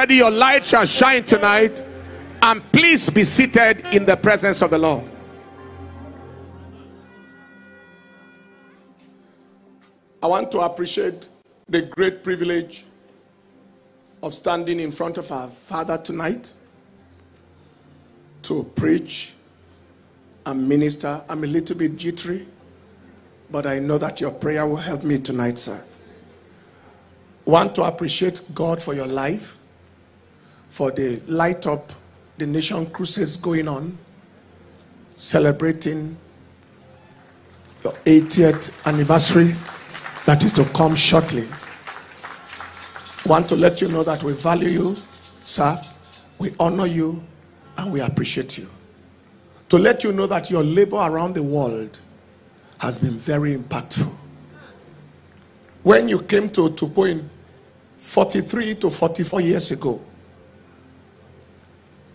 Already your light shall shine tonight. And please be seated in the presence of the Lord. I want to appreciate the great privilege of standing in front of our Father tonight to preach and minister. I'm a little bit jittery, but I know that your prayer will help me tonight, sir. Want to appreciate God for your life, for the light up the nation crusades going on, celebrating your 80th anniversary that is to come shortly. Want to let you know that we value you, sir. We honor you and we appreciate you. To let you know that your labor around the world has been very impactful. When you came to Tupo in 43 to 44 years ago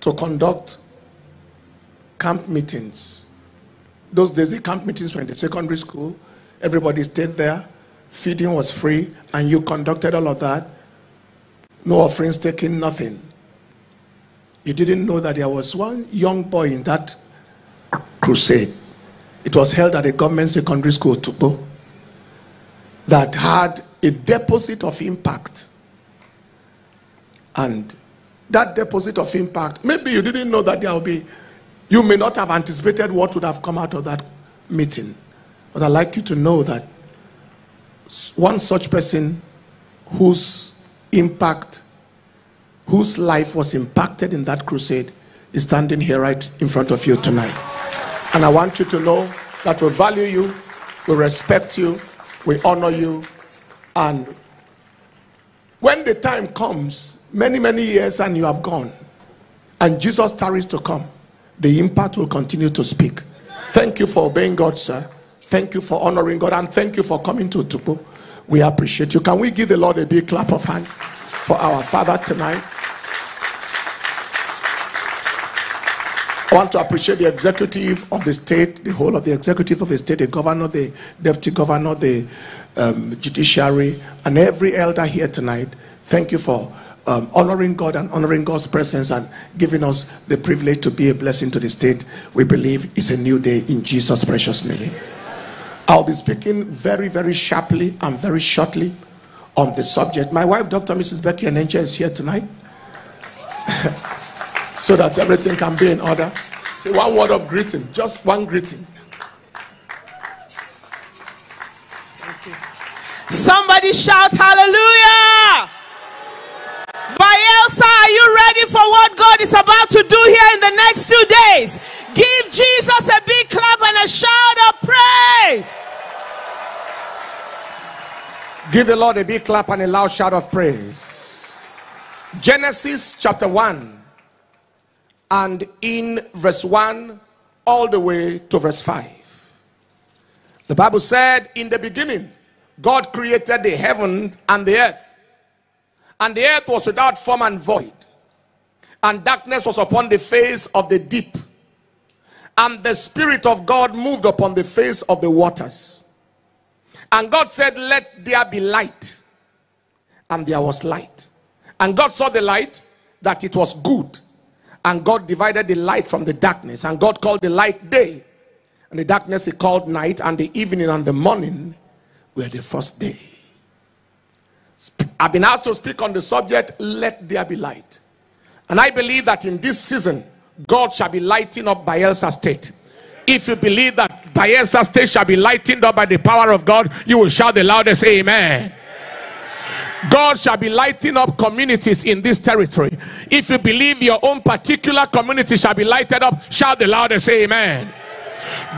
to conduct camp meetings, those days the camp meetings were in the secondary school, everybody stayed there, feeding was free, and you conducted all of that. No offerings taken, nothing. You didn't know that there was one young boy in that crusade. It was held at a government secondary school, Tupo, that had a deposit of impact. And that deposit of impact, maybe you didn't know that there will be, you may not have anticipated what would have come out of that meeting. But I'd like you to know that one such person whose impact, whose life was impacted in that crusade, is standing here right in front of you tonight. And I want you to know that we value you, we respect you, we honor you, and when the time comes, many, many years and you have gone, and Jesus tarries to come, the impact will continue to speak. Thank you for obeying God, sir. Thank you for honoring God, and thank you for coming to Tupo. We appreciate you. Can we give the Lord a big clap of hand for our Father tonight? I want to appreciate the executive of the state, the whole of the executive of the state, the governor, the deputy governor, the um, judiciary, and every elder here tonight. Thank you for um, honoring God and honoring God's presence and giving us the privilege to be a blessing to the state. We believe it's a new day in Jesus' precious name. I'll be speaking very, very sharply and very shortly on the subject. My wife, Dr. Mrs. Becky Enenche, is here tonight so that everything can be in order. Say one word of greeting, just one greeting. Somebody shout hallelujah. Bayelsa, are you ready for what God is about to do here in the next two days? Give Jesus a big clap and a shout of praise. Give the Lord a big clap and a loud shout of praise. Genesis chapter 1 and in verse 1 all the way to verse 5. The Bible said, In the beginning, God created the heaven and the earth. And the earth was without form and void. And darkness was upon the face of the deep. And the Spirit of God moved upon the face of the waters. And God said, Let there be light. And there was light. And God saw the light that it was good. And God divided the light from the darkness. And God called the light day. And the darkness he called night. And the evening and the morning were the first day. I've been asked to speak on the subject, let there be light. And I believe that in this season, God shall be lighting up Bayelsa State. If you believe that Bayelsa State shall be lightened up by the power of God, you will shout the loudest amen. God shall be lighting up communities in this territory. If you believe your own particular community shall be lighted up, shout the loudest amen.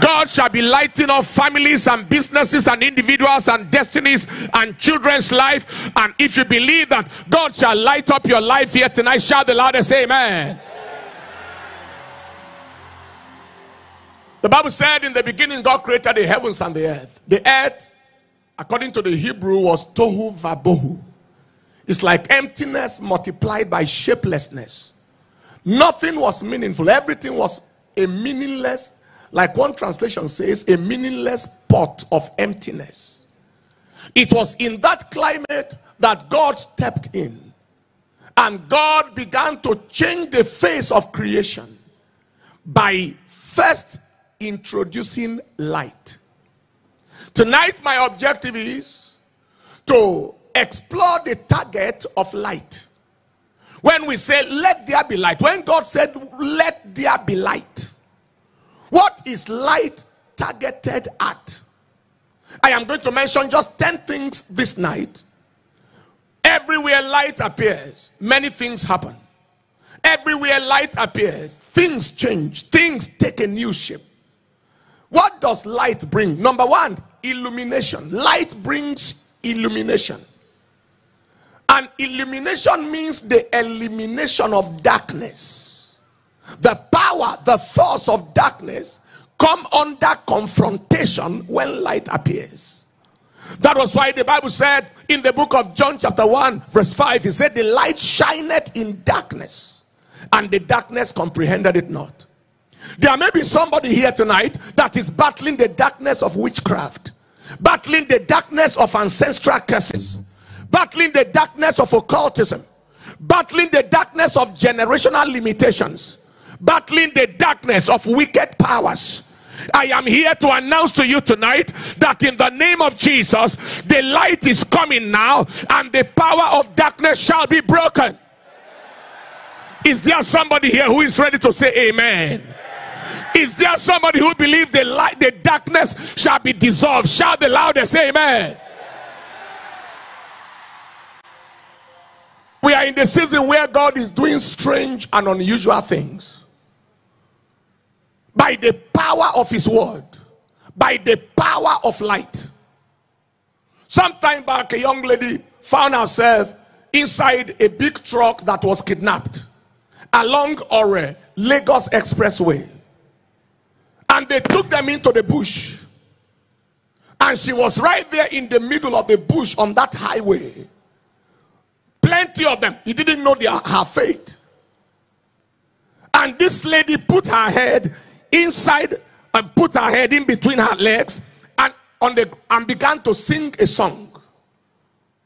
God shall be lighting up families and businesses and individuals and destinies and children's life. And if you believe that God shall light up your life here tonight, shout the loudest amen. The Bible said in the beginning, God created the heavens and the earth. The earth, according to the Hebrew, was tohu vabohu. It's like emptiness multiplied by shapelessness. Nothing was meaningful. Everything was a meaningless, like one translation says, a meaningless pot of emptiness. It was in that climate that God stepped in And God began to change the face of creation by first introducing light. Tonight, my objective is to explore the target of light. When we say, let there be light, when God said, let there be light, what is light targeted at? I am going to mention just 10 things this night. Everywhere light appears, many things happen. Everywhere light appears, things change, things take a new shape. What does light bring? Number one, illumination. Light brings illumination. And illumination means the elimination of darkness. The power, the force of darkness come under confrontation when light appears. That was why the Bible said in the book of John, chapter 1, verse 5, he said, The light shineth in darkness, and the darkness comprehended it not. There may be somebody here tonight that is battling the darkness of witchcraft, battling the darkness of ancestral curses, battling the darkness of occultism, battling the darkness of generational limitations, battling the darkness of wicked powers. I am here to announce to you tonight that in the name of Jesus, the light is coming now and the power of darkness shall be broken. Is there somebody here who is ready to say amen? Is there somebody who believes the light, the darkness shall be dissolved? Shout the loudest, say amen. We are in the season where God is doing strange and unusual things by the power of His word, by the power of light. Sometime back, a young lady found herself inside a big truck that was kidnapped along Ore Lagos Expressway. And they took them into the bush. And she was right there in the middle of the bush on that highway. Plenty of them. He didn't know their, her fate. And this lady put her head inside and put her head in between her legs and on the and began to sing a song.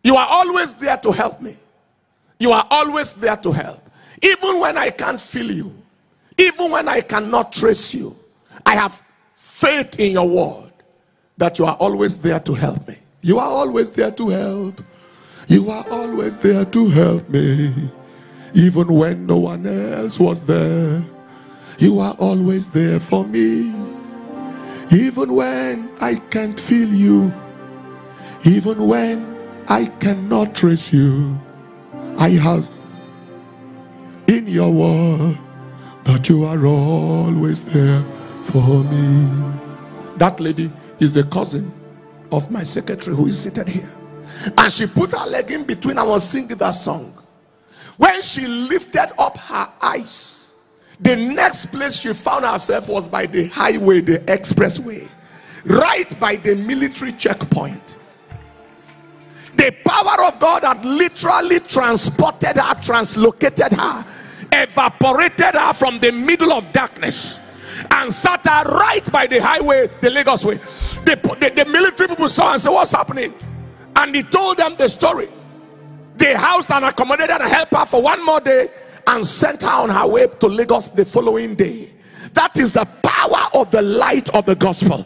You are always there to help me. You are always there to help. Even when I can't feel you, even when I cannot trace you, I have faith in your word that you are always there to help me. You are always there to help. You are always there to help me. Even when no one else was there, you are always there for me. Even when I can't feel you, even when I cannot trace you, I have in your word that you are always there for me. That lady is the cousin of my secretary who is seated here. And she put her leg in between and was singing that song. When she lifted up her eyes, the next place she found herself was by the highway, the expressway, right by the military checkpoint. The power of God had literally transported her, translocated her, evaporated her from the middle of darkness and sat her right by the highway, the Lagos way. The, the, the military people saw and said, What's happening? And he told them the story. They housed and accommodated and helped her for one more day and sent her on her way to Lagos the following day. That is the power of the light of the gospel.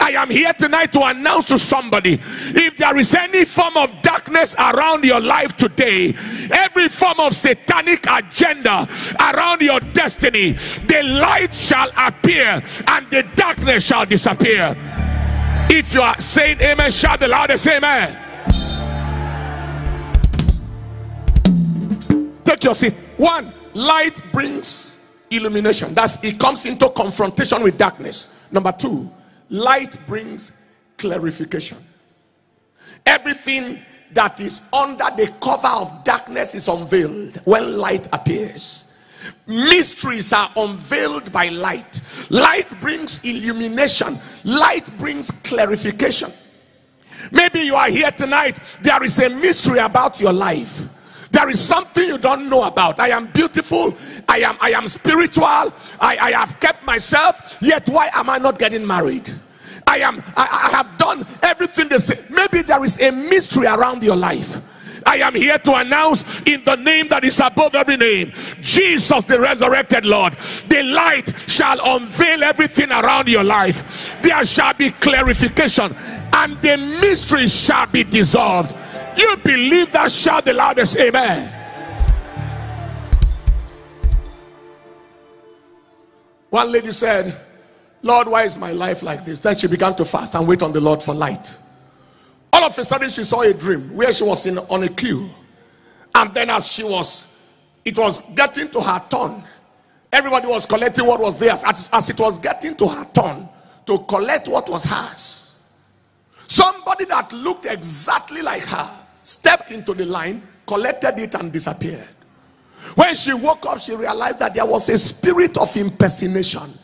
I am here tonight to announce to somebody if there is any form of darkness around your life today, every form of satanic agenda around your destiny, the light shall appear and the darkness shall disappear. If you are saying amen, shout the loudest amen. Take your seat. One, light brings illumination. That's it comes into confrontation with darkness. Number two, light brings clarification. Everything that is under the cover of darkness is unveiled when light appears. Mysteries are unveiled by light. Light brings illumination, light brings clarification. Maybe you are here tonight, there is a mystery about your life. There is something you don't know about. I am beautiful. I am I am spiritual. I, I have kept myself. Yet why am I not getting married? I am I, I have done everything they say. Maybe there is a mystery around your life. I am here to announce in the name that is above every name, Jesus, the resurrected Lord, the light shall unveil everything around your life. There shall be clarification, and the mystery shall be dissolved. You believe that? Shout the loudest, Amen. One lady said, Lord, why is my life like this? Then she began to fast and wait on the Lord for light. All of a sudden, she saw a dream where she was in on a queue. And then, as she was, it was getting to her turn. Everybody was collecting what was theirs. As, as it was getting to her turn to collect what was hers, somebody that looked exactly like her stepped into the line, collected it, and disappeared. When she woke up, she realized that there was a spirit of impersonation,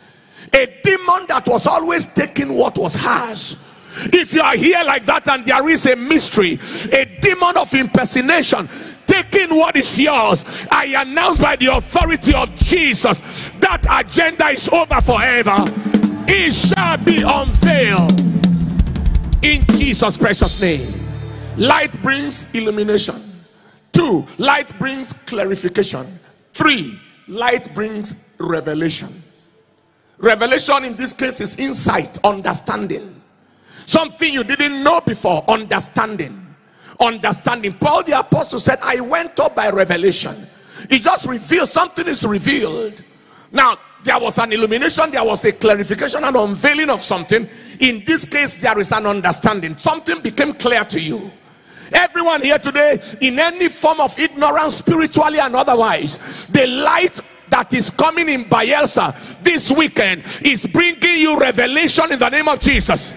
a demon that was always taking what was hers. If you are here like that and there is a mystery, a demon of impersonation taking what is yours, I announce by the authority of Jesus that agenda is over forever. It shall be unveiled in Jesus' precious name. Light brings illumination. Two, light brings clarification. Three, light brings revelation. Revelation in this case is insight, understanding. Something you didn't know before, understanding. Understanding. Paul the apostle said, I went up by revelation. He just revealed, something is revealed. Now, there was an illumination, there was a clarification and unveiling of something. In this case, there is an understanding. Something became clear to you. Everyone here today, in any form of ignorance, spiritually and otherwise, the light that is coming in Bayelsa this weekend is bringing you revelation in the name of Jesus.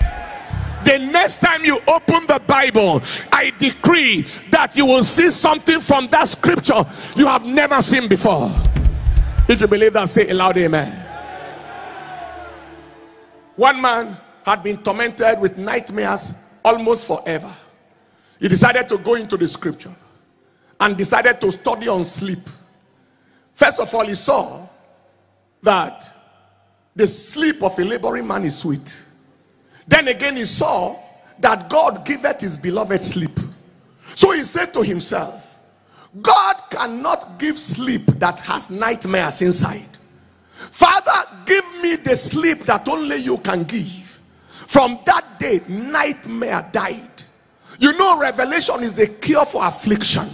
The next time you open the Bible, I decree that you will see something from that scripture you have never seen before. If you believe that, say aloud, Amen. One man had been tormented with nightmares almost forever. He decided to go into the scripture and decided to study on sleep. First of all, he saw that the sleep of a laboring man is sweet. Then again, he saw that God giveth his beloved sleep. So he said to himself, God cannot give sleep that has nightmares inside. Father, give me the sleep that only you can give. From that day, nightmare died. You know, revelation is the cure for affliction.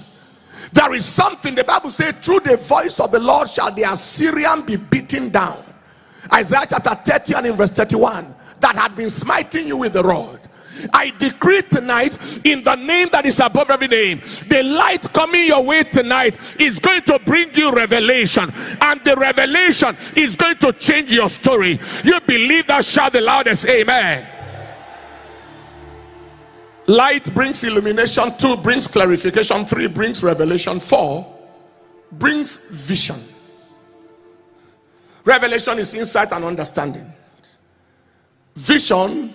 There is something the Bible says, through the voice of the Lord shall the Assyrian be beaten down. Isaiah chapter 30 and in verse 31 that had been smiting you with the rod. I decree tonight in the name that is above every name, the light coming your way tonight is going to bring you revelation, and the revelation is going to change your story. You believe that? Shout the loudest, Amen. Light brings illumination, two brings clarification, three brings revelation, four brings vision. Revelation is insight and understanding. Vision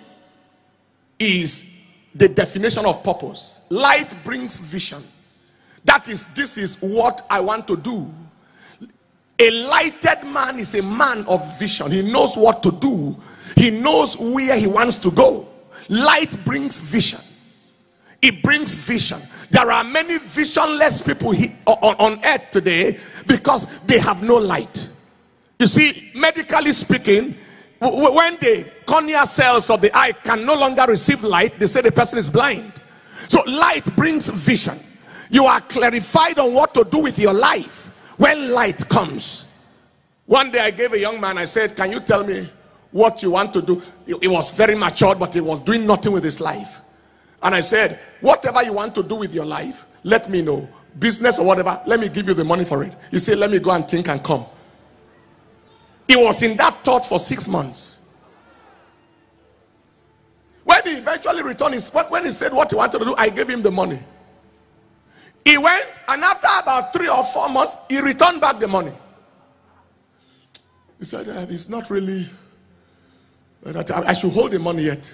is the definition of purpose. Light brings vision. That is, this is what I want to do. A lighted man is a man of vision. He knows what to do, he knows where he wants to go. Light brings vision it brings vision. There are many visionless people on, on earth today because they have no light. You see, medically speaking, when the cornea cells of the eye can no longer receive light, they say the person is blind. So, light brings vision. You are clarified on what to do with your life when light comes. One day I gave a young man, I said, Can you tell me what you want to do? He was very matured, but he was doing nothing with his life. And I said, whatever you want to do with your life, let me know. Business or whatever, let me give you the money for it. He said, let me go and think and come. He was in that thought for six months. When he eventually returned, when he said what he wanted to do, I gave him the money. He went, and after about three or four months, he returned back the money. He said, uh, It's not really, that I should hold the money yet.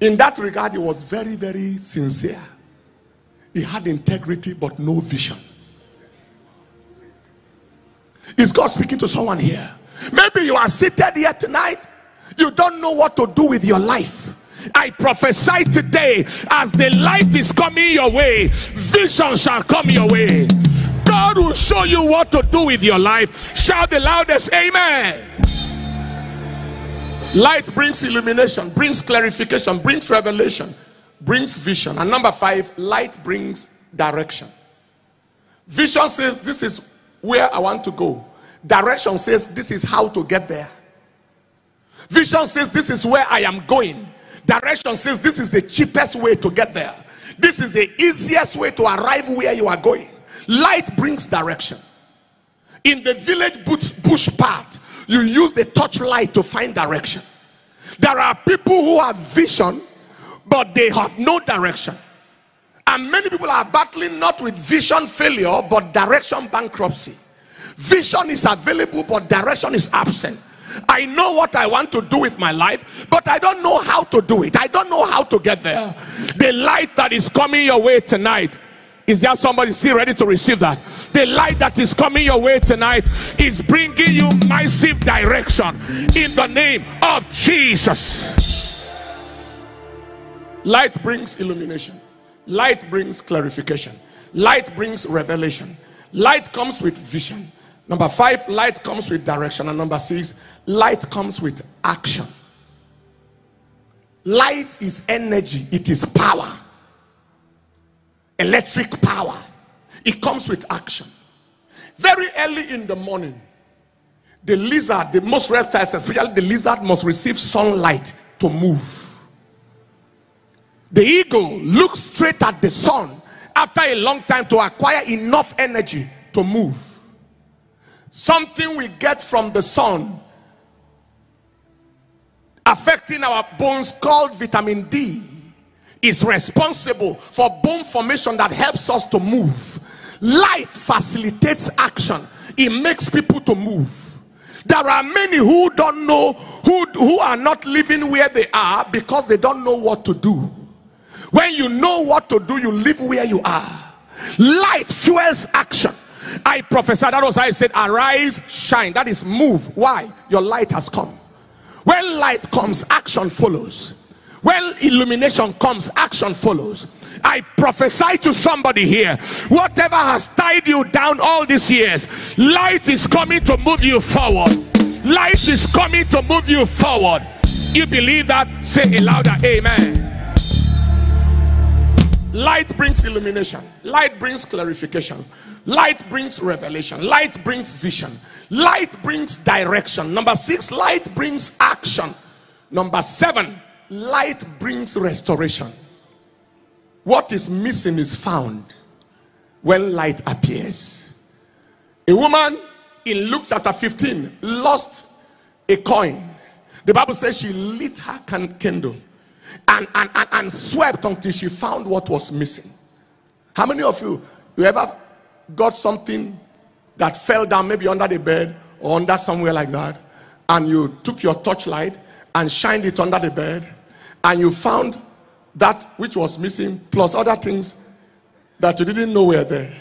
In that regard, he was very, very sincere. He had integrity but no vision. Is God speaking to someone here? Maybe you are seated here tonight. You don't know what to do with your life. I prophesy today as the light is coming your way, vision shall come your way. God will show you what to do with your life. Shout the loudest, Amen. Light brings illumination, brings clarification, brings revelation, brings vision. And number five, light brings direction. Vision says, This is where I want to go. Direction says, This is how to get there. Vision says, This is where I am going. Direction says, This is the cheapest way to get there. This is the easiest way to arrive where you are going. Light brings direction. In the village bush, path, you use the torchlight to find direction. There are people who have vision, but they have no direction. And many people are battling not with vision failure, but direction bankruptcy. Vision is available, but direction is absent. I know what I want to do with my life, but I don't know how to do it. I don't know how to get there. The light that is coming your way tonight is there somebody still ready to receive that? The light that is coming your way tonight is bringing you massive direction in the name of Jesus. Light brings illumination, light brings clarification, light brings revelation, light comes with vision. Number five, light comes with direction. And number six, light comes with action. Light is energy, it is power electric power. It comes with action. Very early in the morning, the lizard, the most reptiles, especially the lizard, must receive sunlight to move. The eagle looks straight at the sun after a long time to acquire enough energy to move. Something we get from the sun affecting our bones called vitamin D is responsible for bone formation that helps us to move. Light facilitates action, it makes people to move. There are many who don't know, who, who are not living where they are because they don't know what to do. When you know what to do, you live where you are. Light fuels action. I prophesy that was I said, arise, shine. That is move. Why? Your light has come. When light comes, action follows. When illumination comes, action follows. I prophesy to somebody here whatever has tied you down all these years, light is coming to move you forward. Light is coming to move you forward. You believe that? Say it louder, Amen. Light brings illumination, light brings clarification, light brings revelation, light brings vision, light brings direction. Number six, light brings action. Number seven, light brings restoration. What is missing is found when light appears. A woman in Luke chapter 15 lost a coin. The Bible says she lit her candle and, and, and, and swept until she found what was missing. How many of you, you ever got something that fell down maybe under the bed or under somewhere like that and you took your torchlight and shined it under the bed and you found that which was missing plus other things that you didn't know were there.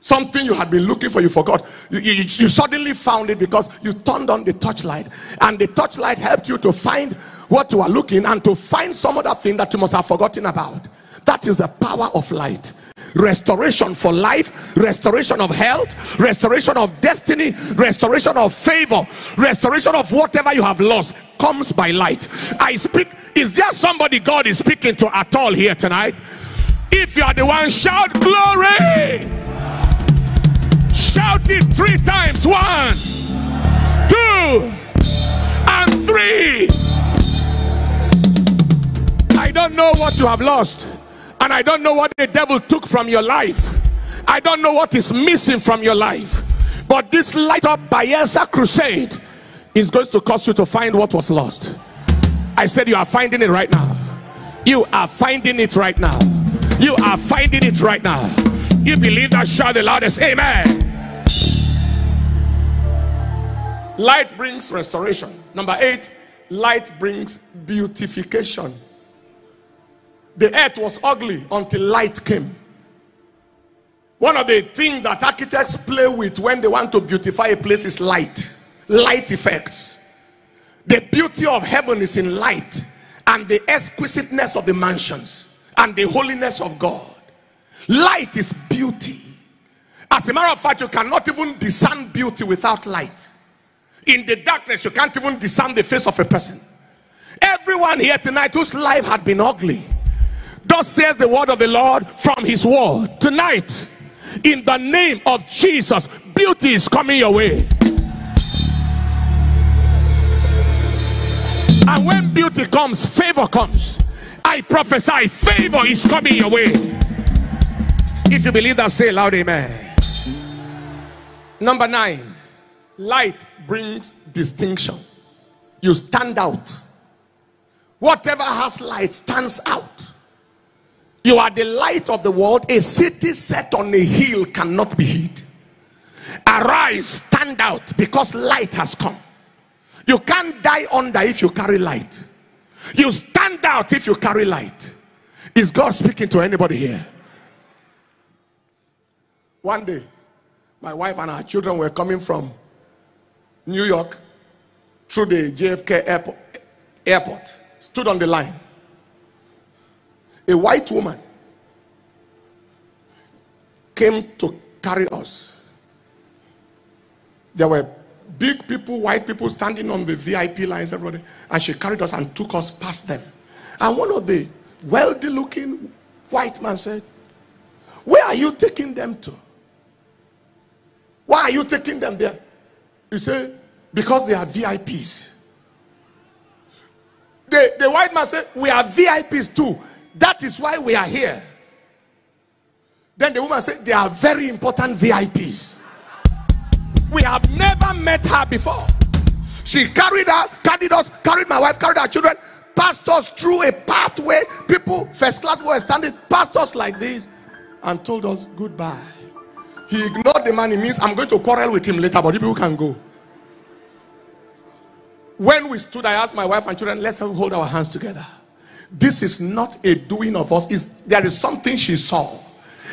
Something you had been looking for, you forgot. You, you, you, suddenly found it because you turned on the torchlight, and the torchlight helped you to find what you are looking and to find some other thing that you must have forgotten about. That is the power of light. Restoration for life, restoration of health, restoration of destiny, restoration of favor, restoration of whatever you have lost comes by light. I speak. Is there somebody God is speaking to at all here tonight? If you are the one, shout glory. Shout it three times. One, two, and three. I don't know what you have lost, and I don't know what the devil took from your life. I don't know what is missing from your life. But this light up Bayelsa crusade is going to cause you to find what was lost. I said, You are finding it right now. You are finding it right now. You are finding it right now. You believe that? Shout the loudest. Amen. Light brings restoration. Number eight, light brings beautification. The earth was ugly until light came. One of the things that architects play with when they want to beautify a place is light light effects. The beauty of heaven is in light, and the exquisiteness of the mansions and the holiness of God. Light is beauty. As a matter of fact, you cannot even discern beauty without light. In the darkness, you can't even discern the face of a person. Everyone here tonight whose life had been ugly, thus says the word of the Lord from his word. Tonight, in the name of Jesus, beauty is coming your way. And when beauty comes, favor comes. I prophesy, favor is coming your way. If you believe that, say loud amen. Number nine, light brings distinction. You stand out. Whatever has light stands out. You are the light of the world. A city set on a hill cannot be hid. Arise, stand out because light has come. You can't die under if you carry light. You stand out if you carry light. Is God speaking to anybody here? One day, my wife and our children were coming from New York through the JFK airport, airport stood on the line. A white woman came to carry us. There were big people, white people standing on the VIP lines, everybody. And she carried us and took us past them. And one of the wealthy looking white man said, Where are you taking them to? Why are you taking them there? He said, Because they are VIPs. The, the white man said, We are VIPs too. That is why we are here. Then the woman said, They are very important VIPs. We have never met her before. She carried her, carried us, carried my wife, carried our children, passed us through a pathway. People, first class were standing, passed us like this, and told us goodbye. He ignored the man. He means I'm going to quarrel with him later, but you people can go. When we stood, I asked my wife and children, let's hold our hands together. This is not a doing of us. It's, there is something she saw.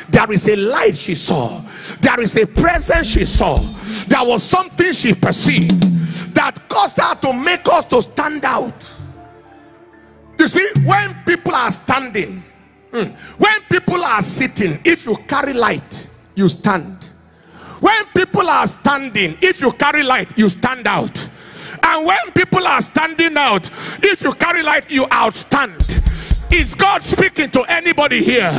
There is a light she saw. There is a presence she saw. There was something she perceived that caused her to make us to stand out. You see, when people are standing, mm, when people are sitting, if you carry light, you stand. When people are standing, if you carry light, you stand out. And when people are standing out, if you carry light, you outstand. Is God speaking to anybody here?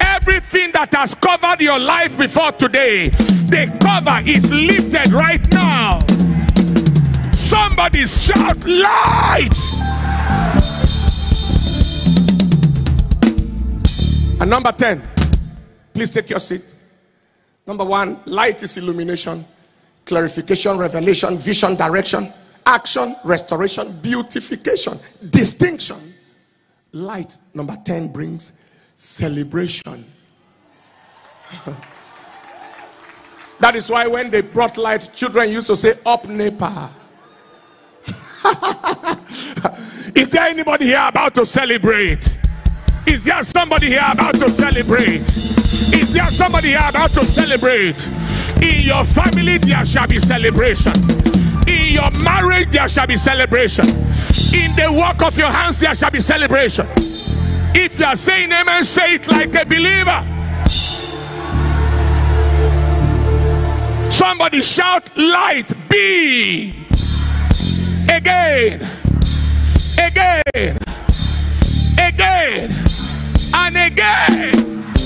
Everything that has covered your life before today, the cover is lifted right now. Somebody shout light. And number 10, please take your seat. Number one, light is illumination, clarification, revelation, vision, direction, action, restoration, beautification, distinction. Light, number 10, brings celebration. that is why when they brought light, children used to say, Up NEPA. is there anybody here about to celebrate? Is there somebody here about to celebrate? Is there somebody here about to celebrate? In your family, there shall be celebration. Your marriage, there shall be celebration. In the work of your hands, there shall be celebration. If you are saying amen, say it like a believer. Somebody shout, Light be. Again, again, again, and again.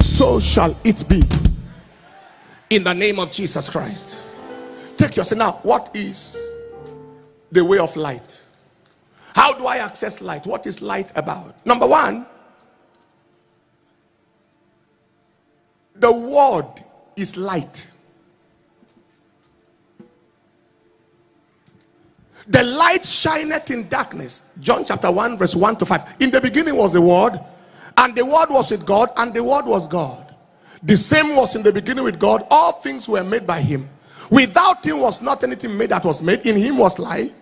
So shall it be. In the name of Jesus Christ. Take your now. What is the way of light? How do I access light? What is light about? Number one, the word is light. The light shineth in darkness. John chapter 1, verse 1 to 5. In the beginning was the word, and the word was with God, and the word was God. The same was in the beginning with God. All things were made by him. Without him was not anything made that was made. In him was life.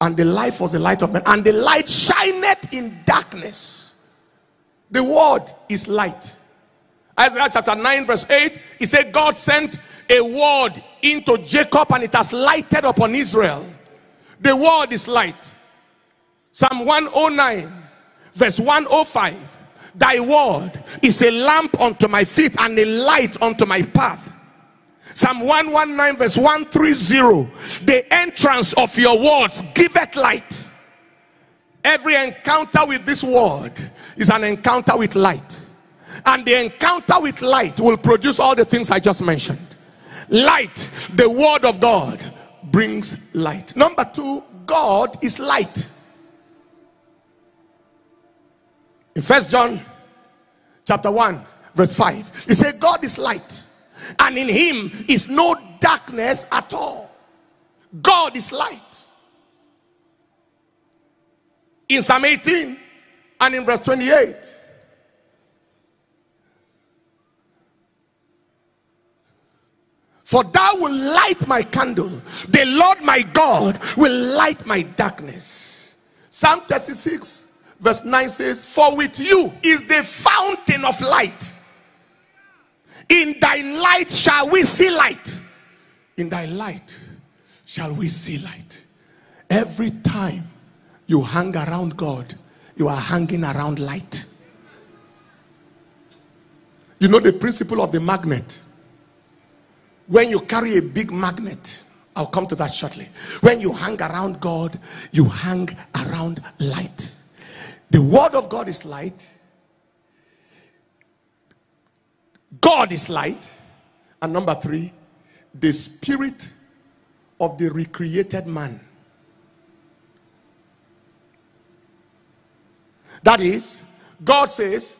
And the life was the light of men. And the light shineth in darkness. The word is light. Isaiah chapter 9, verse 8, he said, God sent a word into Jacob and it has lighted upon Israel. The word is light. Psalm 109, verse 105. Thy word is a lamp unto my feet and a light unto my path. Psalm 119, verse 130. The entrance of your words giveth light. Every encounter with this word is an encounter with light. And the encounter with light will produce all the things I just mentioned. Light, the word of God, brings light. Number two, God is light. In First John chapter 1, verse 5, he said, God is light, and in him is no darkness at all. God is light. In Psalm 18 and in verse 28, For thou will light my candle. The Lord my God will light my darkness. Psalm 36, verse 9 says, For with you is the fountain of light. In thy light shall we see light. In thy light shall we see light. Every time you hang around God, you are hanging around light. You know the principle of the magnet. When you carry a big magnet, I'll come to that shortly. When you hang around God, you hang around light. The word of God is light. God is light. And number three, the spirit of the recreated man. That is, God says,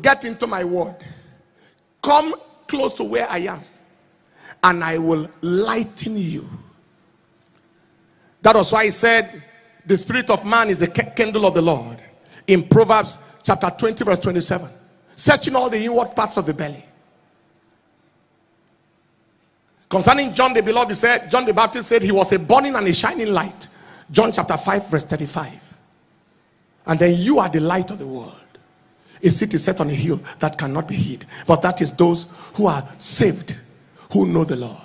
Get into my word, come close to where I am, and I will lighten you. That was why he said, The spirit of man is the candle of the Lord. In Proverbs chapter 20, verse 27, searching all the inward parts of the belly. Concerning John the beloved, he said, John the Baptist said he was a burning and a shining light. John chapter 5, verse 35. And then you are the light of the world. A city set on a hill that cannot be hid. But that is those who are saved, who know the Lord.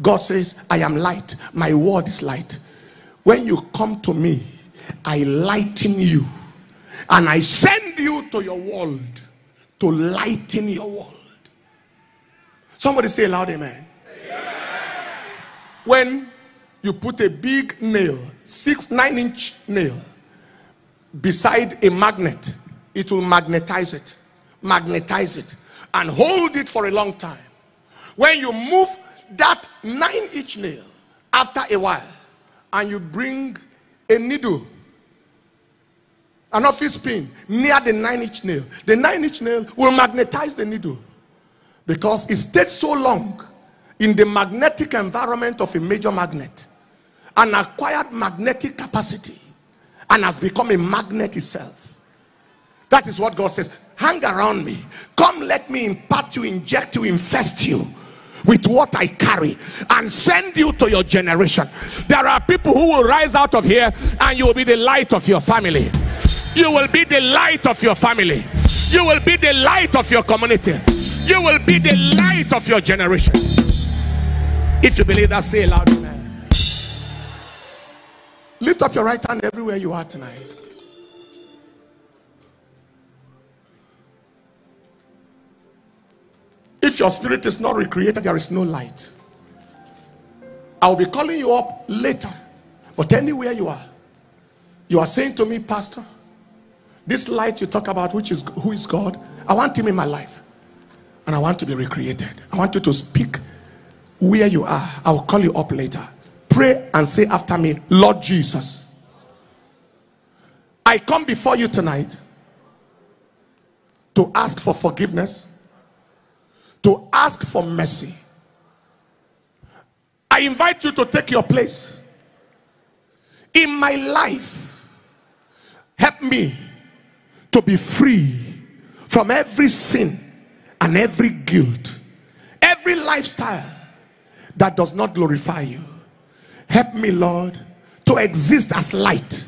God says, I am light. My word is light. When you come to me, I lighten you. And I send you to your world to lighten your world. Somebody say loud amen. When you put a big nail, six, nine inch nail, beside a magnet, it will magnetize it, magnetize it, and hold it for a long time. When you move that nine inch nail after a while, and you bring a needle, an office pin near the nine inch nail, the nine inch nail will magnetize the needle because it stayed so long in the magnetic environment of a major magnet and acquired magnetic capacity and has become a magnet itself. That is what God says. Hang around me. Come, let me impart you, inject you, infest you with what I carry and send you to your generation. There are people who will rise out of here and you will be the light of your family. You will be the light of your family. You will be the light of your community. You will be the light of your generation. If you believe that, say loud amen. Lift up your right hand everywhere you are tonight. If your spirit is not recreated, there is no light. I'll be calling you up later. But anywhere you are, you are saying to me, Pastor, this light you talk about, which is who is God, I want him in my life. And I want to be recreated. I want you to speak where you are. I will call you up later. Pray and say after me, Lord Jesus, I come before you tonight to ask for forgiveness, to ask for mercy. I invite you to take your place in my life. Help me to be free from every sin and every guilt, every lifestyle that does not glorify you. Help me, Lord, to exist as light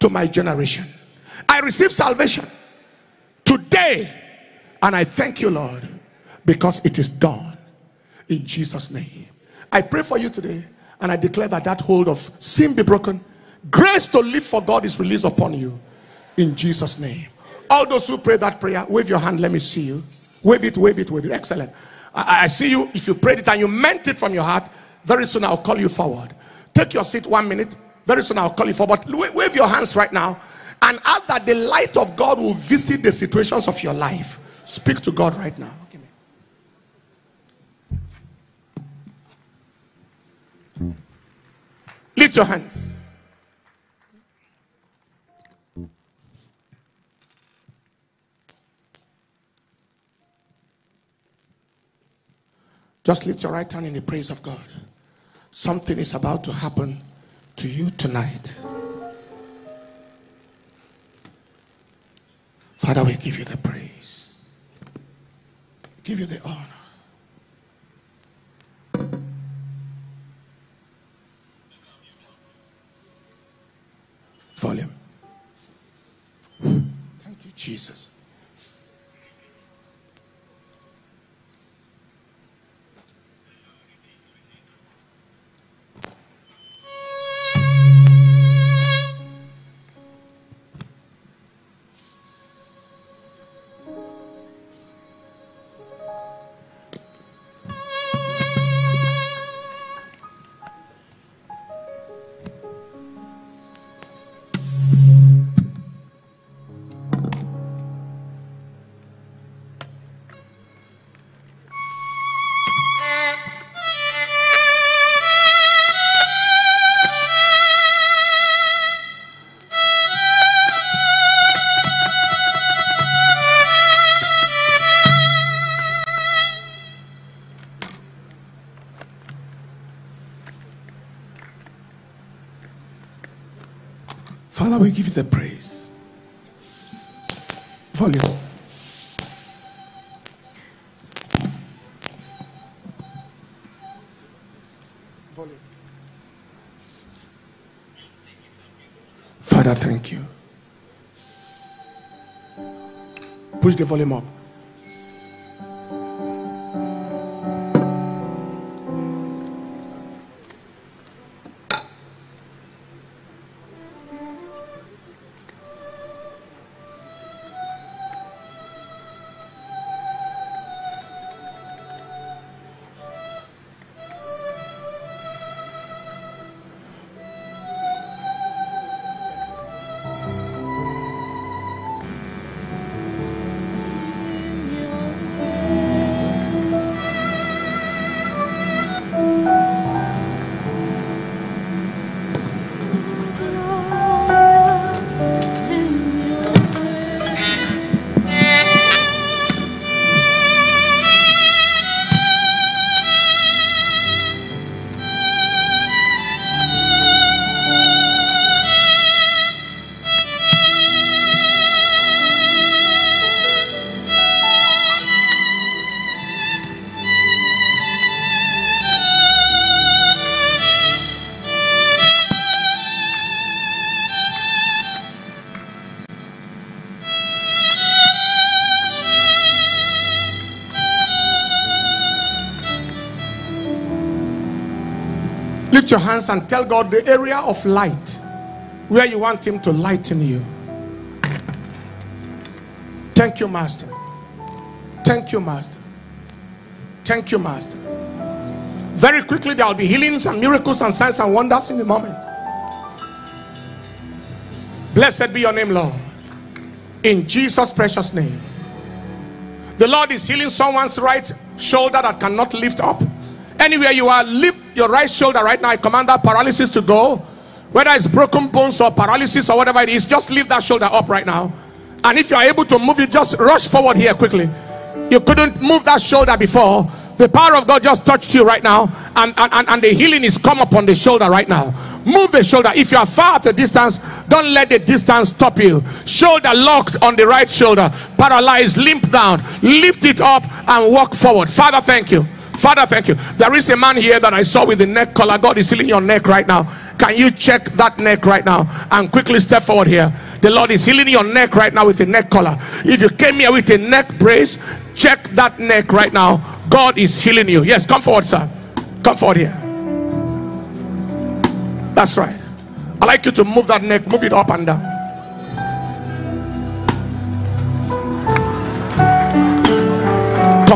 to my generation. I receive salvation today, and I thank you, Lord, because it is done in Jesus' name. I pray for you today, and I declare that that hold of sin be broken, Grace to live for God is released upon you in Jesus' name. All those who pray that prayer, wave your hand. Let me see you. Wave it, wave it, wave it. Excellent. I, I see you. If you prayed it and you meant it from your heart, very soon I'll call you forward. Take your seat one minute. Very soon I'll call you forward. Wave your hands right now and ask that the light of God will visit the situations of your life. Speak to God right now. Lift your hands. Just lift your right hand in the praise of God. Something is about to happen to you tonight. Father, we give you the praise, give you the honor. Volume. Thank you, Jesus. Push the volume up. And tell God the area of light where you want Him to lighten you. Thank you, Master. Thank you, Master. Thank you, Master. Very quickly, there will be healings and miracles and signs and wonders in a moment. Blessed be your name, Lord. In Jesus' precious name. The Lord is healing someone's right shoulder that cannot lift up. Anywhere you are, lift your right shoulder right now. I command that paralysis to go. Whether it's broken bones or paralysis or whatever it is, just lift that shoulder up right now. And if you are able to move it, just rush forward here quickly. You couldn't move that shoulder before. The power of God just touched you right now, and, and, and the healing is come upon the shoulder right now. Move the shoulder. If you are far at a distance, don't let the distance stop you. Shoulder locked on the right shoulder, paralyzed, limp down, lift it up and walk forward. Father, thank you. Father, thank you. There is a man here that I saw with the neck collar. God is healing your neck right now. Can you check that neck right now and quickly step forward here? The Lord is healing your neck right now with a neck collar. If you came here with a neck brace, check that neck right now. God is healing you. Yes, come forward, sir. Come forward here. That's right. I like you to move that neck, move it up and down.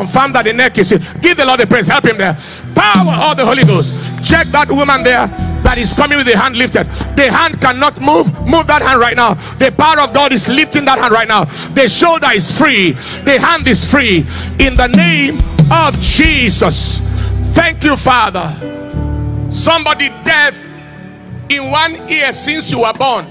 Confirm that the neck is healed. Give the Lord a praise. Help him there. Power of the Holy Ghost. Check that woman there that is coming with the hand lifted. The hand cannot move. Move that hand right now. The power of God is lifting that hand right now. The shoulder is free. The hand is free. In the name of Jesus. Thank you, Father. Somebody deaf in one ear since you were born.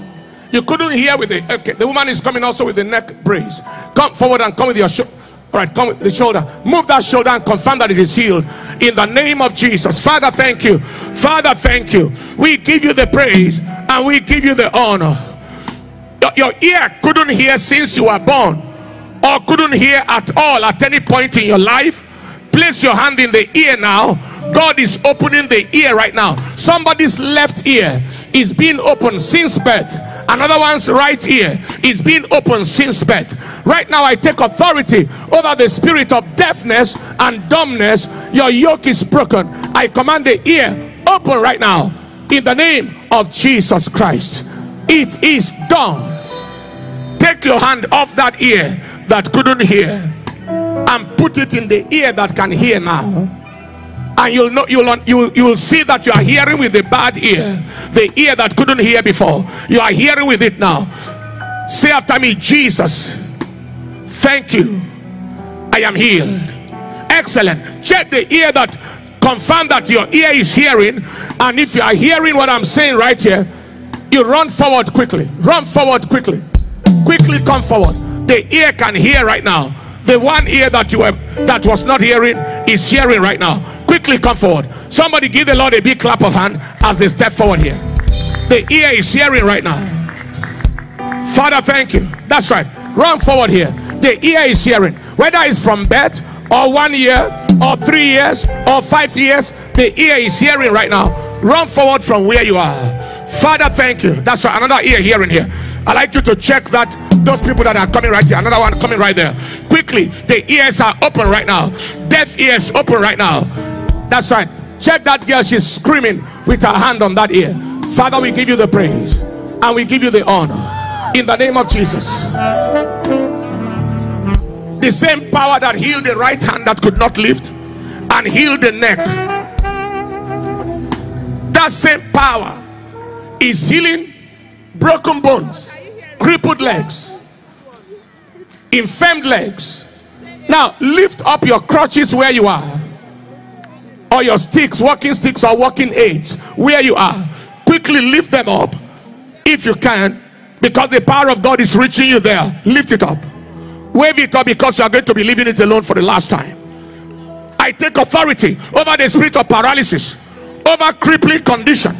You couldn't hear with it. Okay, the woman is coming also with the neck brace. Come forward and come with your shoulder. All right, come with the shoulder. Move that shoulder and confirm that it is healed in the name of Jesus. Father, thank you. Father, thank you. We give you the praise and we give you the honor. Your ear couldn't hear since you were born, or couldn't hear at all at any point in your life. Place your hand in the ear now. God is opening the ear right now. Somebody's left ear is being opened since birth another one's right ear is being opened since birth. Right now i take authority over the spirit of deafness and dumbness. Your yoke is broken. I command the ear open right now in the name of jesus christ. It is done. Take your hand off that ear that couldn't hear and put it in the ear that can hear now and you'll know you'll you'll you'll see that you are hearing with the bad ear. The ear that couldn't hear before. You are hearing with it now. Say after me jesus thank you. I am healed. Excellent. Check the ear that confirm that your ear is hearing. And if you are hearing what i'm saying right here you run forward quickly. Run forward quickly. Quickly come forward. The ear can hear right now. The one ear that you have that was not hearing is hearing right now quickly come forward. Somebody give the lord a big clap of hand as they step forward here. The ear is hearing right now. Father thank you. That's right. Run forward here. The ear is hearing. Whether it's from birth or one year or three years or five years the ear is hearing right now. Run forward from where you are. Father thank you. That's right. Another ear hearing here. I like you to check that those people that are coming right here. Another one coming right there. Quickly the ears are open right now. Deaf ears open right now that's right. Check that girl. She's screaming with her hand on that ear. Father we give you the praise and we give you the honor in the name of jesus. The same power that healed the right hand that could not lift and healed the neck. That same power is healing broken bones crippled legs infirmed legs. Now lift up your crutches where you are or your sticks walking sticks or walking aids where you are quickly lift them up. If you can because the power of god is reaching you there lift it up. Wave it up because you are going to be leaving it alone for the last time. I take authority over the spirit of paralysis over crippling condition.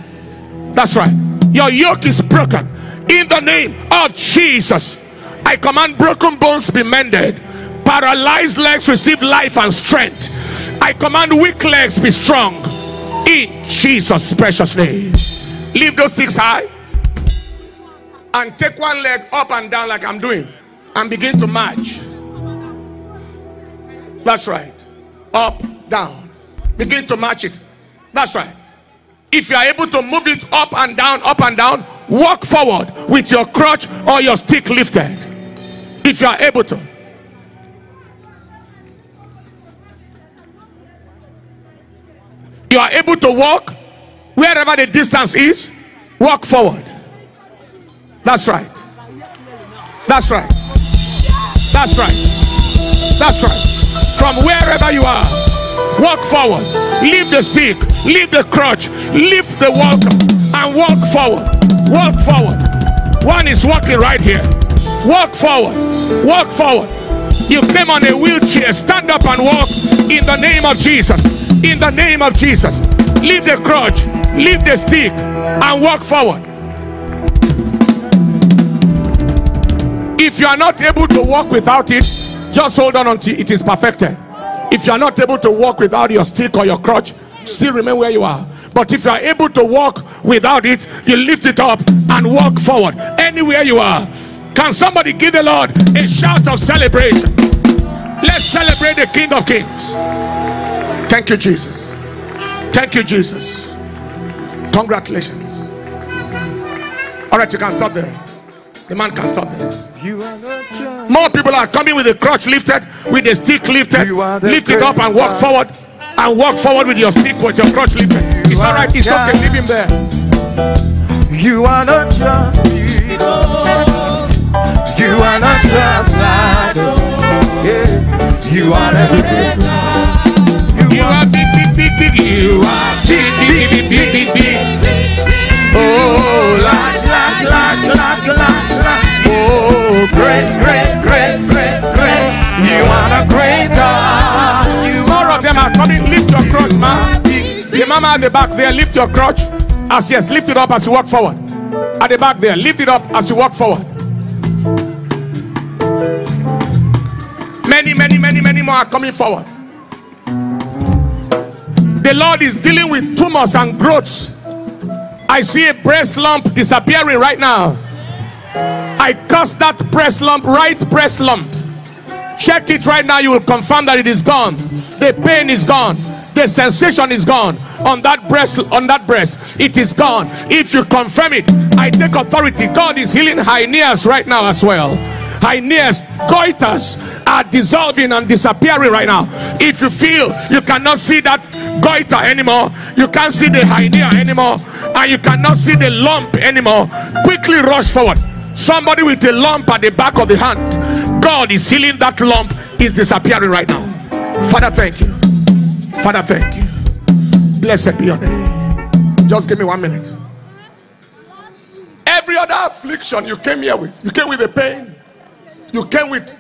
That's right. Your yoke is broken. In the name of jesus i command broken bones be mended. Paralyzed legs receive life and strength i command weak legs be strong in jesus precious name. Leave those sticks high and take one leg up and down like i'm doing and begin to march. That's right. Up down. Begin to march it. That's right. If you are able to move it up and down up and down walk forward with your crutch or your stick lifted. If you are able to you are able to walk wherever the distance is walk forward. That's right. That's right. That's right. That's right. From wherever you are walk forward. Leave the stick leave the crutch lift the walker and walk forward. Walk forward. One is walking right here. Walk forward. Walk forward. You came on a wheelchair. Stand up and walk in the name of jesus in the name of jesus leave the crutch leave the stick and walk forward. If you are not able to walk without it just hold on until it is perfected. If you are not able to walk without your stick or your crutch still remain where you are. But if you are able to walk without it you lift it up and walk forward. Anywhere you are can somebody give the lord a shout of celebration? Let's celebrate the king of kings thank you jesus thank you jesus congratulations All right, you can stop there. The man can stop there. You. More people are coming with the crutch lifted, with the stick lifted. The Lift it up and walk forward. And walk forward with your stick with your crutch lifted. It's all right. It's okay. Leave him there. You are not just people. You are not just like yeah. You are the great. You are big, big, big, big. You are big, big, big, big, big, big. Oh, Like, like, like, like, like, like. Oh, great, great, great, great, great. You are the great God. More of them are coming. Lift your crutch, man. The mama at the back there, lift your crutch. As yes, lift it up as you walk forward. At the back there, lift it up as you walk forward. Many, many, many, many more are coming forward. The Lord is dealing with tumors and growths. I see a breast lump disappearing right now. I curse that breast lump, right breast lump. Check it right now. You will confirm that it is gone. The pain is gone. The sensation is gone on that breast. On that breast, it is gone. If you confirm it, I take authority. God is healing hernias right now as well. Hernias, goiters are dissolving and disappearing right now. If you feel you cannot see that goiter anymore, you can't see the hernia anymore, and you cannot see the lump anymore, quickly rush forward. Somebody with a lump at the back of the hand. God is healing that lump, is disappearing right now. Father, thank you. Father, thank you. Blessed be your name. Just give me one minute. Every other affliction you came here with, you came with a pain, you came with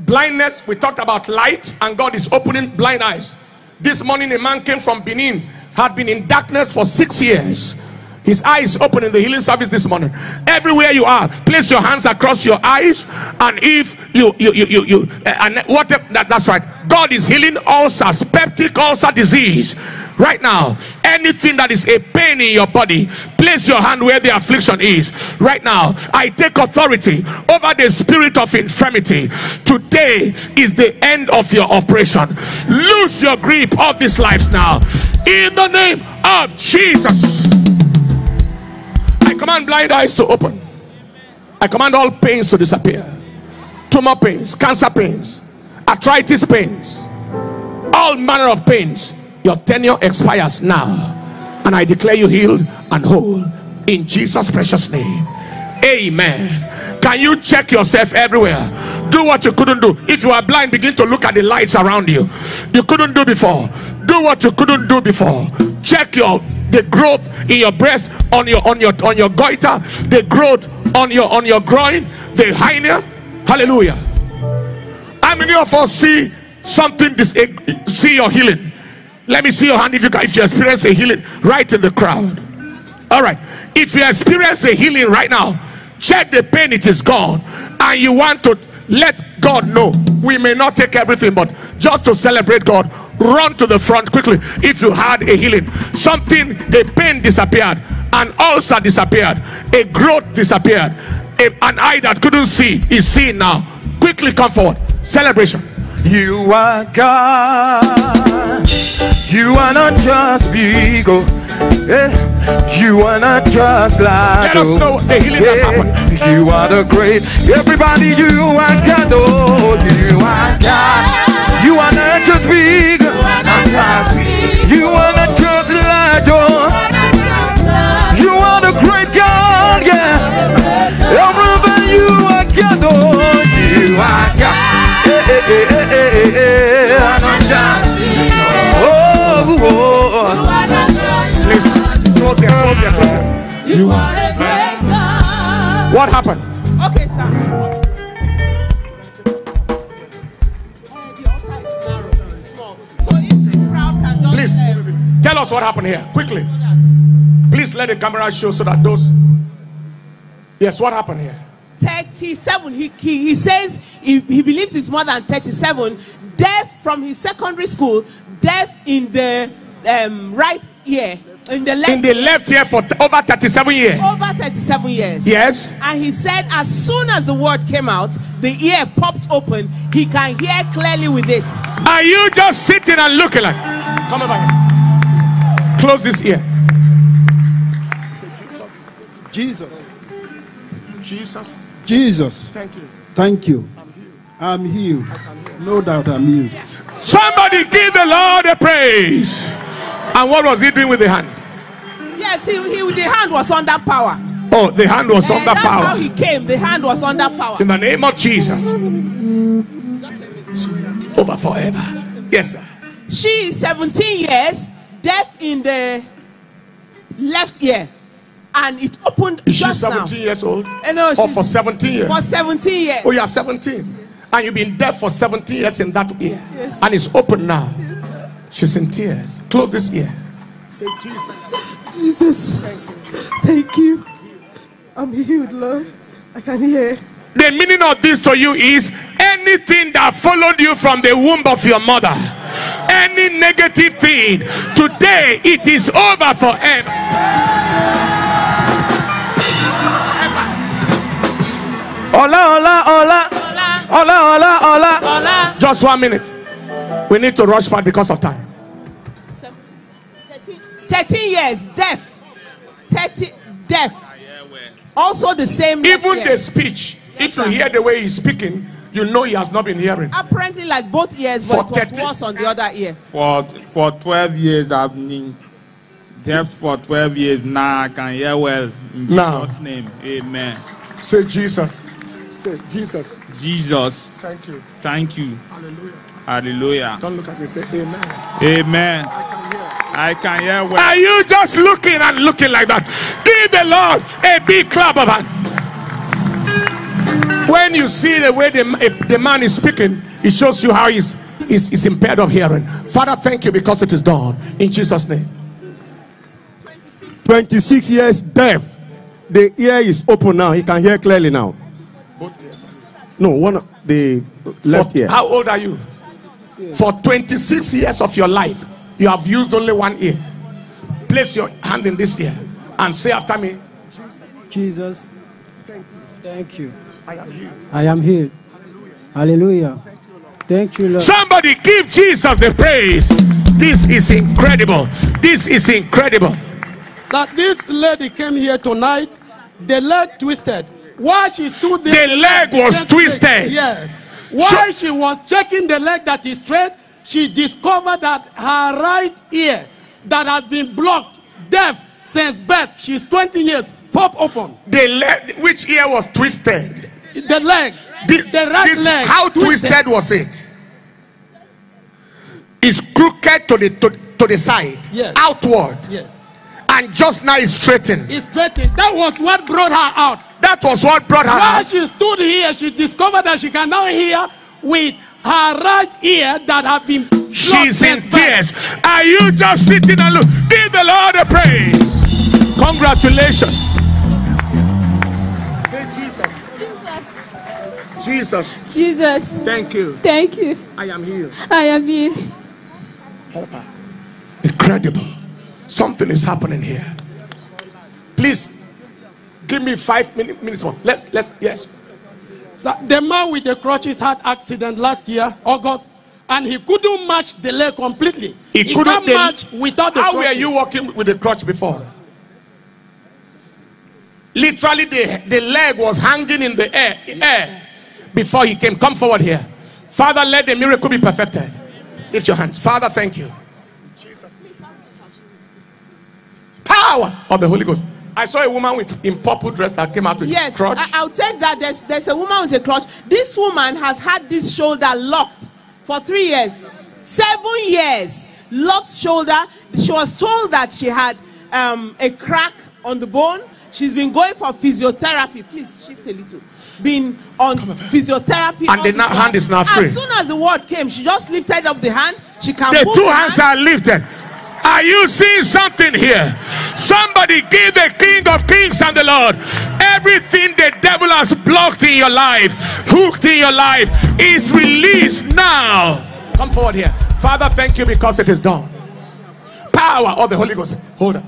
blindness. We talked about light, and God is opening blind eyes. This morning, a man came from Benin, had been in darkness for six years. His eyes open in the healing service this morning. Everywhere you are, place your hands across your eyes, and if you you you you, you uh, and whatever that, that's right. God is healing ulcers, peptic ulcer disease right now. Anything that is a pain in your body, place your hand where the affliction is right now. I take authority over the spirit of infirmity. Today is the end of your operation. Lose your grip of these lives now in the name of Jesus. I command blind eyes to open. I command all pains to disappear. Tumor pains, cancer pains, arthritis pains, all manner of pains. Your tenure expires now. And I declare you healed and whole in Jesus' precious name. Amen. Can you check yourself everywhere? Do what you couldn't do. If you are blind, begin to look at the lights around you. You couldn't do before. Do what you couldn't do before. Check your the growth in your breast, on your on your on your goiter, the growth on your on your groin, the hernia. Hallelujah. How many of us see something this eh, see your healing? Let me see your hand if you can, if you experience a healing right in the crowd. All right. If you experience a healing right now, check the pain, it is gone, and you want to let God know. We may not take everything, but just to celebrate God, run to the front quickly. If you had a healing, something, a pain disappeared, an ulcer disappeared, a growth disappeared, a, an eye that couldn't see is seeing now. Quickly come forward. Celebration. You are God. You are not just big. Oh. Yeah. You are not just like. Let us oh. know the healing that eh, happened. You are the great. Everybody, you are God. Oh, you are God. You are not just big. Not just big. You are not just like. Oh. You are the great oh. Please close here, close here, close here. You are a great God. What happened? Okay, sir. The altar is narrow, it's small. So if the crowd can just Please tell us what happened here quickly. Please let the camera show so that those. Yes, what happened here? 37 he, he, he says he, he believes it's more than 37 deaf from his secondary school deaf in the um, right ear in the left In the left here for t- over 37 years. over 37 years Yes. and he said as soon as the word came out the ear popped open he can hear clearly with it Are you just sitting and looking like? Come over here. Close this ear. Jesus. Jesus, Jesus, thank you. thank you. I'm healed. No doubt I'm healed. Somebody give the Lord a praise. And what was he doing with the hand? Yes, he, he, the hand was under power. Oh, the hand was Eh, under that's how power. he came. The hand was under power. In the name of Jesus. Over forever. Yes, sir. She is 17 years, deaf in the left ear, and it opened Is she just 17 now. years old? Eh, no, or for 17 years? For 17 years. Oh, you are 17. And you've been deaf for 17 years in that ear. Yes. And it's open now. She's in tears. Close this ear. Say Jesus. Jesus, thank you. I'm healed, Lord. I can hear. The meaning of this to you is anything that followed you from the womb of your mother, any negative thing, today it is over forever. Hola, hola, hola. Hola. Hola, hola, hola. Hola. Just one minute. We need to rush fast because of time. 13, 13 years, deaf. 30, deaf. Also the same. Even ear. the speech, if you sir. hear the way he's speaking, you know he has not been hearing. Apparently, like both ears, For but it was 30. worse on the other ear. For for 12 years I've been deaf for 12 years. Now I can hear well. In Now. Jesus' name. Amen. Say Jesus. Say Jesus. Jesus, Thank you. thank you. Hallelujah. Hallelujah. Don't look at me. Say amen. Amen. I can hear well. Are you just looking and looking like that? Give the Lord a big clap of hand. When you see the way the, the man is speaking, it shows you how he's, he's, he's impaired of hearing. Father, thank you because it is done. In Jesus' name. 26 years deaf. The ear is open now. He can hear clearly now. No, one of the left For- ear. How old are you? For 26 years of your life, you have used only one ear. Place your hand in this ear and say after me, Jesus, thank you. I am healed. Hallelujah. Thank you, Lord. Somebody give Jesus the praise. This is incredible. This is incredible. that this lady came here tonight, the leg twisted. While she stood there, The leg was twisted. Yes. While she was checking the leg that is straight, she discovered that her right ear that has been blocked, deaf since birth, she's 20 years, pop open. The leg, which ear was twisted? The leg, This, the right this- leg. how twisted. was it? It's crooked to the to, to the side, Yes. outward, Yes. and just now it's straightened. It's straightened. That was what brought her out. That was what brought her While she stood here, she discovered that she can now hear with her right ear that have been blocked She's in since birth. tears. Are you just sitting and look? Give the Lord a praise. Congratulations. Say Jesus. Jesus. Jesus, Thank you. thank you. I am healed. I am healed. Help her. Incredible. Something is happening here. Please give me five minutes, minutes more. Let's let's yes. So the man with the crutches had accident last year, August, and he couldn't match the leg completely. He couldn't can't the- match without the How were you walking with the crutch before? Literally, the, the leg was hanging in the air, air before he came. Come forward here. Father, let the miracle be perfected. Lift your hands. Father, thank you. Jesus. Power of the Holy Ghost. I saw a woman with in purple dress that came out with Yes, crutch. I, I'll take that. There's, there's a woman with a crutch. This woman has had this shoulder locked for three years, seven years, locked shoulder. She was told that she had um, a crack on the bone. She's been going for physiotherapy. Please shift a little. Been on physiotherapy. And the hand is now free. As soon as the word came, she just lifted up the hand. She can the two hands hand. are lifted. Are you seeing something here? Somebody give the King of Kings and the Lord everything the devil has blocked in your life, hooked in your life, is released now. Come forward here, Father. Thank you because it is done. Power of the Holy Ghost. Hold on.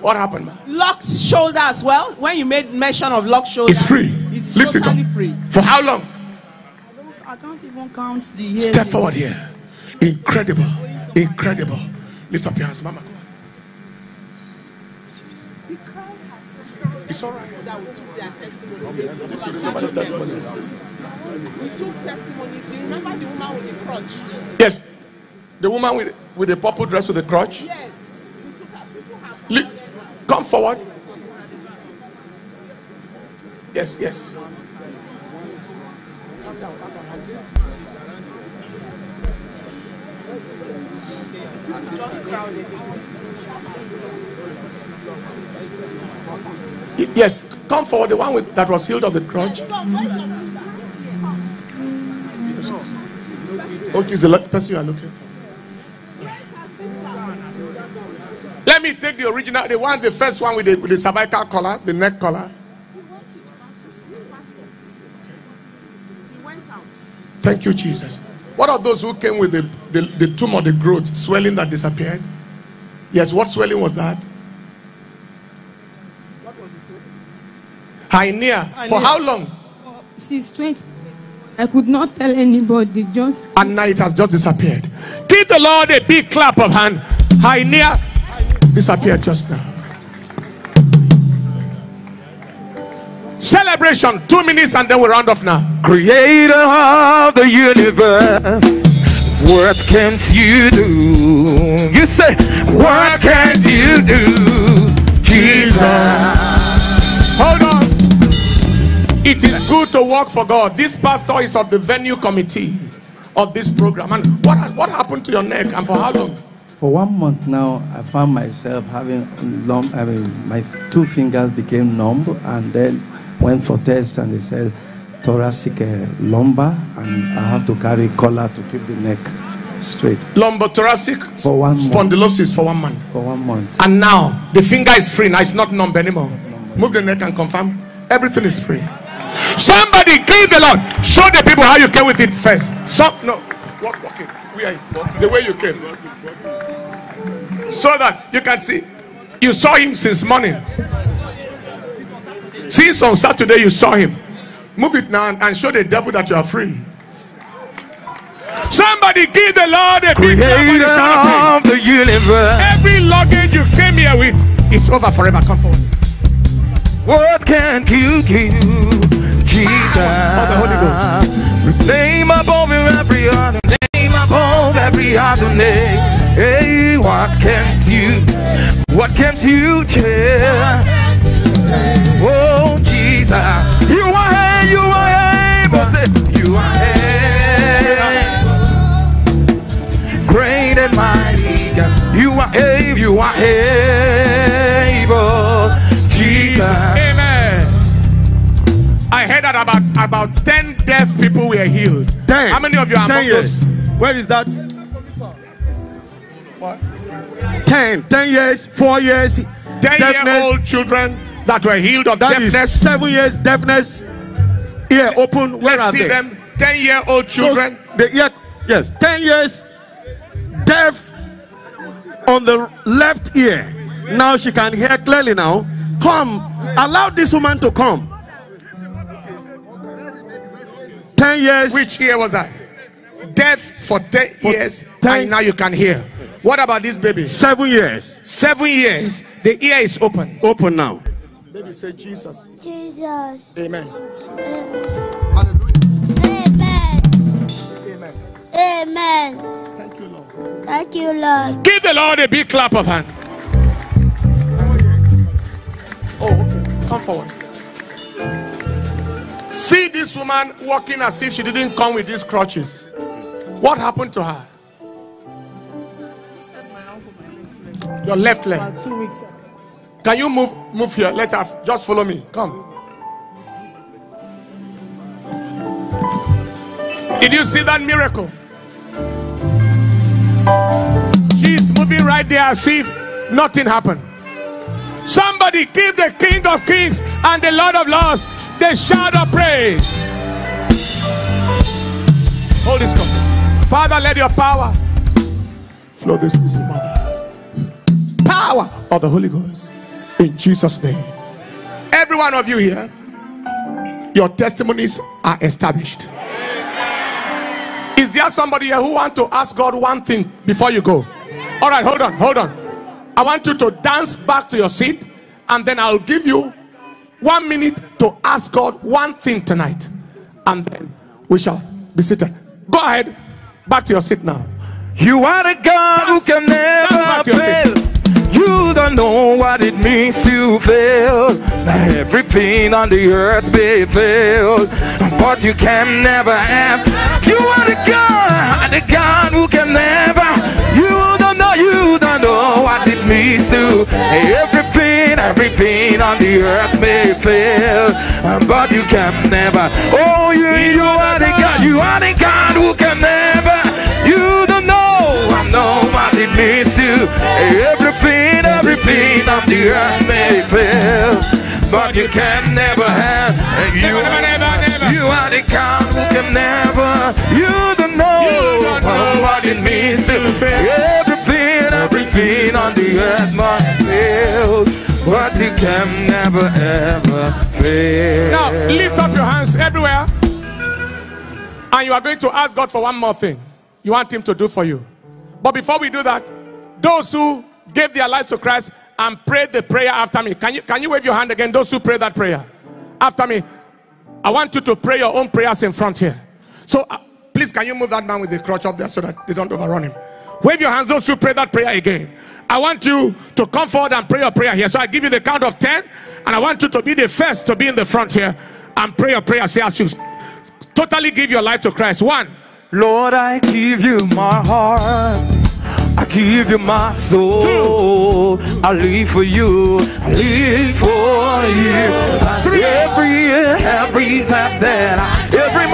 What happened, man? locked shoulder as well. When you made mention of locked shoulder, It's free. It's Lift it totally up. free. For how long? I can't even count the years. Step forward here. Incredible. Incredible. Lift up your hands, Mama. Go on. It's all right. That we took their testimony. Testimonies. We took testimonies. You remember the woman with the crutch? Yes. The woman with, with the purple dress with the crutch. Yes. We took her. People have Li- come forward. Yes, yes. Y- Yes, come forward. The one with, that was healed of the crutch. Okay, is the person you are looking for. Let me take the original, the one, the first one with the, with the cervical collar, the neck collar. He went out. Thank you, Jesus. What of those who came with the, the, the tumor, the growth, swelling that disappeared? Yes, what swelling was that? Hernia. For how long? She's 20. I could not tell anybody, just And now it has just disappeared. Give the Lord a big clap of hand. Hernia disappeared just now. Celebration, two minutes, and then we round off now. Creator of the universe, what can't you do? You say, what can't you do? Jesus. Hold on. It is good to work for God. This pastor is of the venue committee of this program. And what has, what happened to your neck and for how long? For one month now, I found myself having lump. I mean, my two fingers became numb, and then went for test, and they said thoracic uh, lumbar, and I have to carry collar to keep the neck straight Lumbothoracic For one month. spondylosis for one month. for one month. And now the finger is free. Now it's not numb anymore. Move the neck and confirm. Everything is free. Somebody give the Lord. Show the people how you came with it first. Some no. Walk, walk it. Where is it? The way you came. So that you can see. You saw him since morning. Since on Saturday you saw him. Move it now and, and show the devil that you are free. Somebody give the Lord a big clap and a Creator shout of praise. of the universe, Every luggage you came here with, it's over forever. Come forward. what can you do? Jesus. of the Holy Ghost. Name above every other name, above every other name. Hey, what can't you? What can't you change? Oh, Jesus, you are here, you are able. Say, you are here. Great and mighty God, you are able, you are able. Jesus. Amen. I heard that about about 10 deaf people were healed. Ten. How many of you are among years. those? Where is that? What? Ten. Ten years. Four years. 10 deafness. year old children that were healed of That is deafness. seven years deafness. Ear open. Where Let's are see they? them. 10 year old children. Those- the ear, yes, ten years deaf on the left ear. Now she can hear clearly. Now, come. Allow this woman to come. Ten years. Which ear was that? Deaf for 10 years, 10 and now you can hear. What about this baby? Seven years. Seven years, the ear is open. Open now. Baby say Jesus. Jesus. Amen. Amen. Amen. Amen. Thank you, Lord. Thank you, Lord. Give the Lord a big clap of hand. Oh, okay. Come forward. See this woman walking as if she didn't come with these crutches. What happened to her? Your left leg. About two weeks. Can you move move here? Let her just follow me. Come. Did you see that miracle? She's moving right there as if nothing happened. Somebody give the King of Kings and the Lord of Lords the shout of praise. Hold this cup. Father, let your power flow this, mother. Power of the Holy Ghost. In Jesus' name. Every one of you here, your testimonies are established. Is there somebody here who want to ask God one thing before you go? All right, hold on, hold on. I want you to dance back to your seat, and then I'll give you one minute to ask God one thing tonight, and then we shall be seated. Go ahead, back to your seat now. You are a God who can never fail. You don't know what it means to fail. Everything on the earth may fail, but you can never have. You are the God, the God who can never. You don't know, you don't know what it means to. Everything, everything on the earth may fail, but you can never. Oh, you, you are the God, you are the God who can never. It means to. Everything, everything on the earth may fail, but you can never have. And you, you are the God who can never. You don't know, what it means to fail. Everything, everything on the earth must fail, but you can never ever fail. Now, lift up your hands everywhere. And you are going to ask God for one more thing. You want Him to do for you. But before we do that, those who gave their lives to Christ and prayed the prayer after me, can you, can you wave your hand again? Those who prayed that prayer after me, I want you to pray your own prayers in front here. So, uh, please, can you move that man with the crutch up there so that they don't overrun him? Wave your hands, those who pray that prayer again. I want you to come forward and pray your prayer here. So I give you the count of 10, and I want you to be the first to be in the front here and pray your prayer. Say as you totally give your life to Christ. One, Lord, I give you my heart. I give you my soul. I live for you. I live for you. Every every time that I, every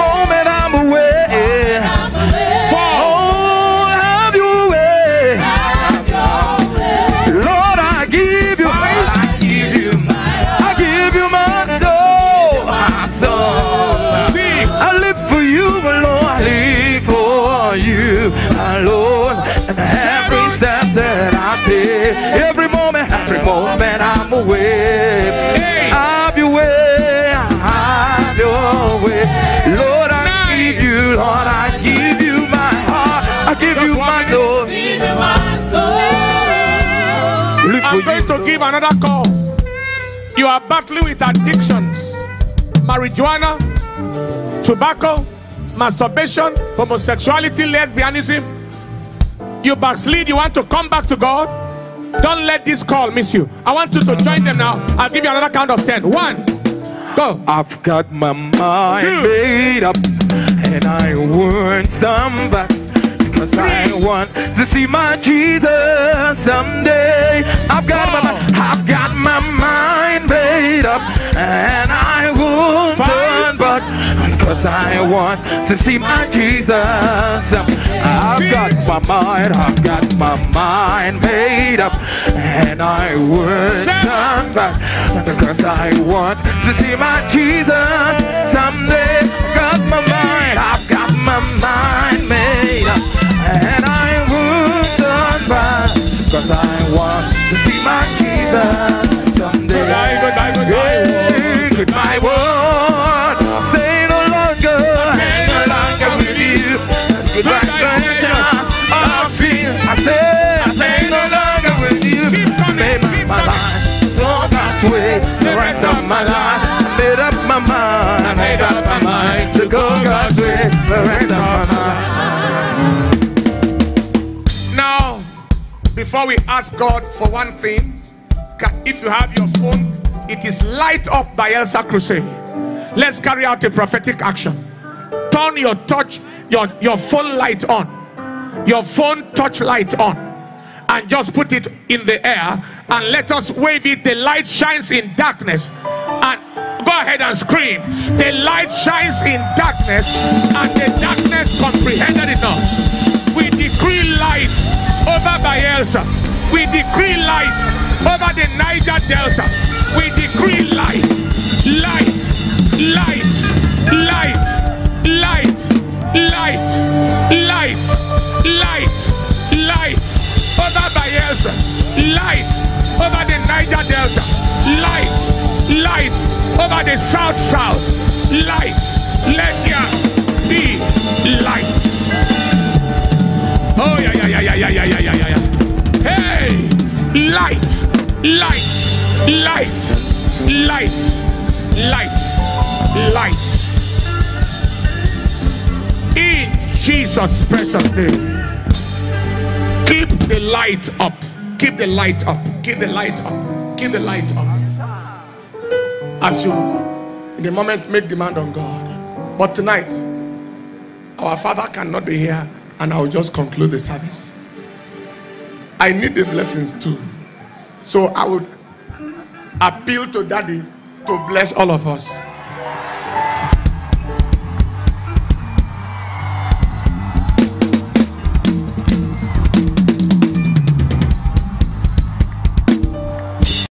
another call. You are battling with addictions, marijuana, tobacco, masturbation, homosexuality, lesbianism. You backslid, you want to come back to God. Don't let this call miss you. I want you to join them now. I'll give you another count of 10. One, go. I've got my mind made up and I won't stand back because I want to see my Jesus someday. I've got my I've got my mind made up and I won't turn back because I want to see my Jesus. I've got my mind, I've got my mind made up and I won't turn back because I want to see my Jesus someday. I've got my mind, I've got my mind because I want to see my Jesus someday. Goodbye, goodbye, goodbye. goodbye, world. Stay no longer, stay no longer with you. Goodbye, goodbye, I feel, I say, I stay no longer with you. Made my, my life go God's way the rest of my life. I made up my mind, I made up my mind to go God's way the rest before we ask God for one thing, if you have your phone, it is light up Bayelsa Crusade. Let's carry out a prophetic action. Turn your touch, your, your phone light on, your phone touch light on, and just put it in the air and let us wave it. The light shines in darkness. And go ahead and scream. The light shines in darkness, and the darkness comprehended it not. Over Bayelsa. We decree light over the Niger Delta. We decree light, light, light, light, light, light, light, light, light over Bayelsa. Light over the Niger Delta. Light, light over the South South. Light, let there be light. Oh yeah yeah yeah yeah yeah yeah yeah yeah yeah. Hey, light, light, light, light, light, light. In Jesus' precious name. Keep the light up. Keep the light up. Keep the light up. Keep the light up. As you, in the moment, make demand on God. But tonight, our Father cannot be here, and I will just conclude the service. I need the blessings too. So I would appeal to Daddy to bless all of us.